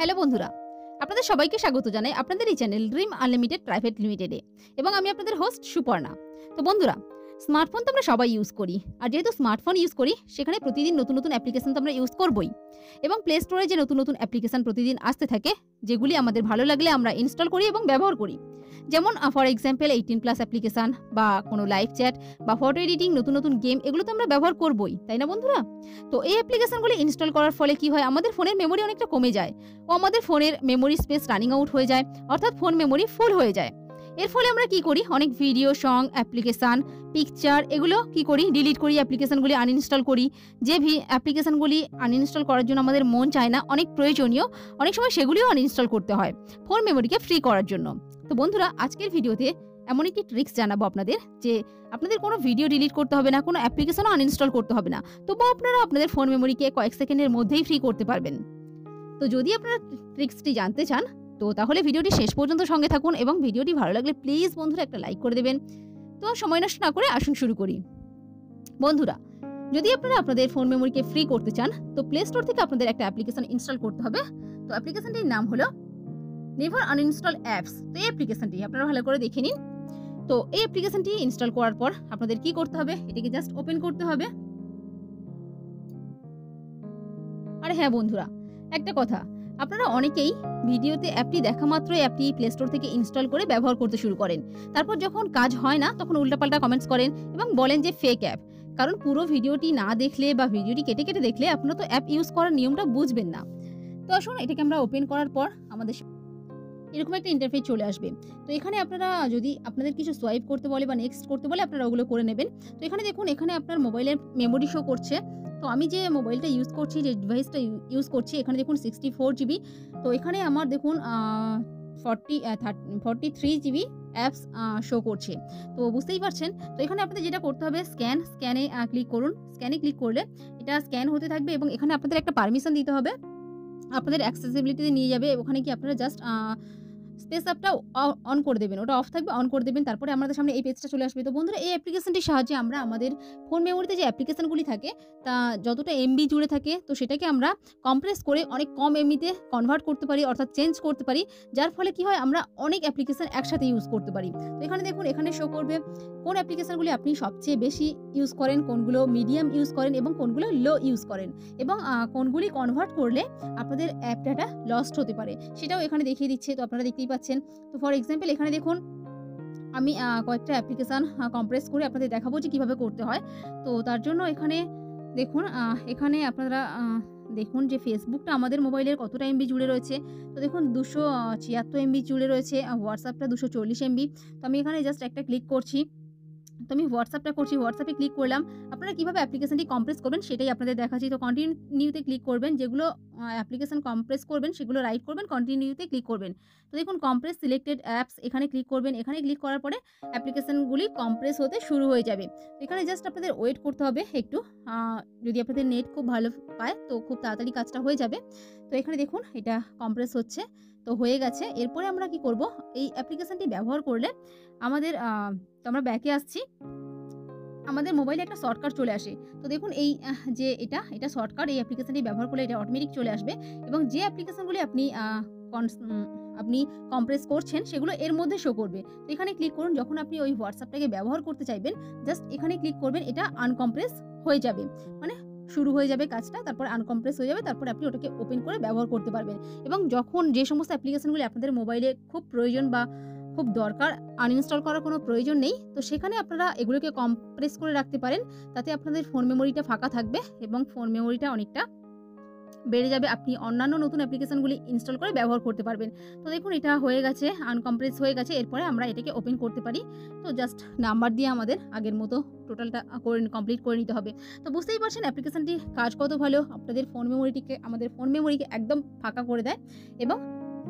Hello বন্ধুরা, আপনাদের সবাইকে স্বাগত জানাই আপনাদের এই চ্যানেল ড্রিম আনলিমিটেড প্রাইভেট লিমিটেডে এবং আমি আপনাদের হোস্ট সুপর্ণা। তো বন্ধুরা, স্মার্টফোন তো আমরা সবাই ইউজ করি আর যেহেতু স্মার্টফোন ইউজ করি, সেখানে প্রতিদিন নতুন নতুন অ্যাপ্লিকেশন তো আমরা ইউজ করবই। এবং প্লে স্টোরে যে নতুন নতুন অ্যাপ্লিকেশন প্রতিদিন আসতে থাকে, যেগুলি আমাদের ভালো লাগলে আমরা ইনস্টল করি এবং ব্যবহার করি। যেমন for example eighteen plus application বা কোনো লাইভ চ্যাট বা ফটো এডিটিং নতুন নতুন গেম এগুলো তো আমরা ব্যবহার করবই, তাই না বন্ধুরা? তো এই অ্যাপ্লিকেশনগুলি ইনস্টল করার ফলে কি হয়? আমাদের ফোনের মেমোরি অনেকটা কমে যায়। ও আমাদের ফোনের মেমোরি স্পেস রানিং আউট হয়ে যায়, অর্থাৎ ফোন মেমোরি ফুল হয়ে যায়। এর ফলে আমরা কি করি? অনেক ভিডিও সং অ্যাপ্লিকেশান পিকচার এগুলো কি করি? ডিলিট করি অ্যাপ্লিকেশনগুলি আনইনস্টল করি। যে অ্যাপ্লিকেশনগুলি আনইনস্টল করার জন্য আমাদের মন চায় না, অনেক প্রয়োজনীয়, অনেক সময় সেগুলিও আনইনস্টল করতে হয় ফোন মেমোরিকে ফ্রি করার জন্য। তো বন্ধুরা, আজকের ভিডিওতে এমন একটি ট্রিক্স জানাব আপনাদের, যে আপনাদের কোনো ভিডিও ডিলিট করতে হবে না, কোনো অ্যাপ্লিকেশনও আনইনস্টল করতে হবে না। তবুও আপনারা আপনাদের ফোন মেমোরিকে কয়েক সেকেন্ডের মধ্যেই ফ্রি করতে পারবেন। তো যদি আপনারা ট্রিক্সটি জানতে চান তো তাহলে ভিডিওটি শেষ পর্যন্ত সঙ্গে থাকুন এবং ভিডিওটি ভালো লাগলে প্লিজ বন্ধুরা একটা লাইক করে দেবেন। তো সময় নষ্ট না করে আসুন শুরু করি। বন্ধুরা, যদি আপনারা আপনাদের ফোন মেমোরিকে ফ্রি করতে চান, তো প্লে স্টোর থেকে আপনাদের একটা অ্যাপ্লিকেশন ইনস্টল করতে হবে। তো অ্যাপ্লিকেশনটির নাম হলো নেভার আনইনস্টল অ্যাপস তো এই অ্যাপ্লিকেশনটি আপনারা ভালো করে দেখে নিন। তো এই অ্যাপ্লিকেশনটি ইনস্টল করার পর আপনাদের কি করতে হবে? এটিকে জাস্ট ওপেন করতে হবে। আর হ্যাঁ বন্ধুরা, একটা কথা। আপনারা অনেকেই ভিডিওতে অ্যাপটি দেখা মাত্র অ্যাপটি প্লে স্টোর থেকে ইনস্টল করে ব্যবহার করতে শুরু করেন। তারপর যখন কাজ হয় না, তখন উল্টাপাল্টা কমেন্টস করেন এবং বলেন যে ফেক অ্যাপ কারণ পুরো ভিডিওটি না দেখলে বা ভিডিওটি কেটে কেটে দেখলে আপনারা তো অ্যাপ ইউজ করার নিয়মটা বুঝবেন না। তো আসুন এটাকে আমরা ওপেন করার পর আমাদের এরকম একটা ইন্টারফেস চলে আসবে। তো এখানে আপনারা যদি আপনাদের কিছু সোয়াইপ করতে বলে বা নেক্সট করতে বলে আপনারা ওগুলো করে নেবেন। তো এখানে দেখুন, এখানে আপনার মোবাইলের মেমোরি শো করছে। তো আমি যে মোবাইলটা ইউজ করছি, যে ডিভাইসটা ইউজ করছি, এখানে দেখুন সিক্সটি ফোর জিবি তো এখানে আমার দেখুন forty forty three GB apps show করছে। তো বুঝতেই পারছেন? তো এখানে আপনাদের যেটা করতে হবে স্ক্যান স্ক্যানে ক্লিক করুন। স্ক্যানে ক্লিক করলে এটা স্ক্যান হতে থাকবে এবং এখানে আপনাদের একটা পারমিশন দিতে হবে। আপনাদের অ্যাক্সেসিবিলিটিতে নিয়ে যাবে। ওখানে কি আপনারা জাস্ট স্পেস অ্যাপটা অন করে দেবেন। ওটা অফ থাকবে অন করে দেবেন। তারপরে আমাদের সামনে এই পেজটা চলে আসবে। তো বন্ধুরা, এই অ্যাপ্লিকেশনটির সাহায্যে আমরা আমাদের ফোন মেমোরিতে যে অ্যাপ্লিকেশনগুলি থাকে, তা যতটা এমবি জুড়ে থাকে, তো সেটাকে আমরা কম্প্রেস করে অনেক কম এমবিতে কনভার্ট করতে পারি, অর্থাৎ চেঞ্জ করতে পারি। যার ফলে কি হয়, আমরা অনেক অ্যাপ্লিকেশন একসাথে ইউজ করতে পারি। তো এখানে দেখুন, এখানে শো করবে কোন অ্যাপ্লিকেশনগুলি আপনি সবচেয়ে বেশি ইউজ করেন, কোনগুলো মিডিয়াম ইউজ করেন এবং কোনগুলো লো ইউজ করেন এবং কোনগুলি কনভার্ট করলে আপনাদের অ্যাপ ডাটা লস্ট হতে পারে। সেটাও এখানে দেখিয়ে দিচ্ছে। তো আপনারা দেখতেই পাচ্ছেন। তো ফর এক্সাম্পল এখানে দেখুন, আমি কয়েকটা অ্যাপ্লিকেশান কম্প্রেস করে আপনাদের দেখাবো যে কীভাবে করতে হয়। তো তার জন্য এখানে দেখুন এখানে আপনারা দেখুন যে ফেসবুকটা আমাদের মোবাইলের কতটা এমবি জুড়ে রয়েছে। তো দেখুন, দুশো ছিয়াত্তর এমবি জুড়ে রয়েছে হোয়াটসঅ্যাপটা দুশো চল্লিশ এমবি তো আমি এখানে জাস্ট একটা ক্লিক করছি। তো আমি হোয়াটসঅ্যাপটা করছি, হোয়াটসঅ্যাপে ক্লিক করলাম। আপনারা কীভাবে অ্যাপ্লিকেশনটি কমপ্রেস করবেন সেটাই আপনাদের দেখাচ্ছি। তো কন্টিনিউতে ক্লিক করবেন, যেগুলো অ্যাপ্লিকেশন কমপ্রেস করবেন সেগুলো রাইট করবেন কন্টিনিউতে ক্লিক করবেন। তো দেখুন কমপ্রেস সিলেক্টেড অ্যাপস এখানে ক্লিক করবেন। এখানে ক্লিক করার পরে অ্যাপ্লিকেশনগুলি কমপ্রেস হতে শুরু হয়ে যাবে। এখানে জাস্ট আপনাদের ওয়েট করতে হবে একটু। যদি আপনাদের নেট খুব ভালো পায়, তো খুব তাড়াতাড়ি কাজটা হয়ে যাবে। তো এখানে দেখুন, এটা কমপ্রেস হচ্ছে। তো হয়ে গেছে। এরপরে আমরা কি করব? এই অ্যাপ্লিকেশনটি ব্যবহার করলে আমাদের তো আমরা ব্যাকে আসছি। আমাদের মোবাইলে একটা শর্টকাট চলে আসে। তো দেখুন এই যে এটা এটা শর্টকাট এই অ্যাপ্লিকেশানটি ব্যবহার করলে এটা অটোমেটিক চলে আসবে এবং যে অ্যাপ্লিকেশনগুলি আপনি আপনি কম্প্রেস করছেন সেগুলো এর মধ্যে শো করবে। তো এখানে ক্লিক করুন, যখন আপনি ওই হোয়াটসঅ্যাপটাকে ব্যবহার করতে চাইবেন জাস্ট এখানে ক্লিক করবেন, এটা আনকম্প্রেস হয়ে যাবে। মানে শুরু হয়ে যাবে কাজটা, তারপর আনকমপ্রেস হয়ে যাবে, তারপর আপনি ওটাকে ওপেন করে ব্যবহার করতে পারবেন। এবং যখন যে সমস্ত অ্যাপ্লিকেশনগুলি আপনাদের মোবাইলে খুব প্রয়োজন বা খুব দরকার আনইনস্টল করার কোনো প্রয়োজন নেই, তো সেখানে আপনারা এগুলোকে কম্প্রেস করে রাখতে পারেন। তাতে আপনাদের ফোন মেমোরিটা ফাঁকা থাকবে এবং ফোন মেমোরিটা অনেকটা বেড়ে যাবে, আপনি অন্যান্য নতুন অ্যাপ্লিকেশানগুলি ইনস্টল করে ব্যবহার করতে পারবেন। তো দেখুন, এটা হয়ে গেছে আনকমপ্রেস হয়ে গেছে, এরপরে আমরা এটাকে ওপেন করতে পারি। তো জাস্ট নাম্বার দিয়ে আমাদের আগের মতো টোটালটা করে কমপ্লিট করে নিতে হবে। তো বুঝতেই পারছেন অ্যাপ্লিকেশানটি কাজ কত ভালো। আপনাদের ফোন মেমোরিটিকে আমাদের ফোন মেমোরিকে একদম ফাঁকা করে দেয় এবং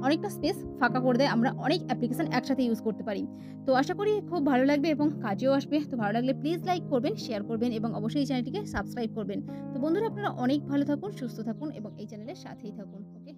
অনেকটা স্পেস ফাঁকা করে দেয়, আমরা অনেক অ্যাপ্লিকেশান একসাথে ইউজ করতে পারি। তো আশা করি খুব ভালো লাগবে এবং কাজেও আসবে। তো ভালো লাগলে প্লিজ লাইক করবেন শেয়ার করবেন এবং অবশ্যই এই চ্যানেলটিকে সাবস্ক্রাইব করবেন। তো বন্ধুরা, আপনারা অনেক ভালো থাকুন, সুস্থ থাকুন এবং এই চ্যানেলের সাথেই থাকুন ওকে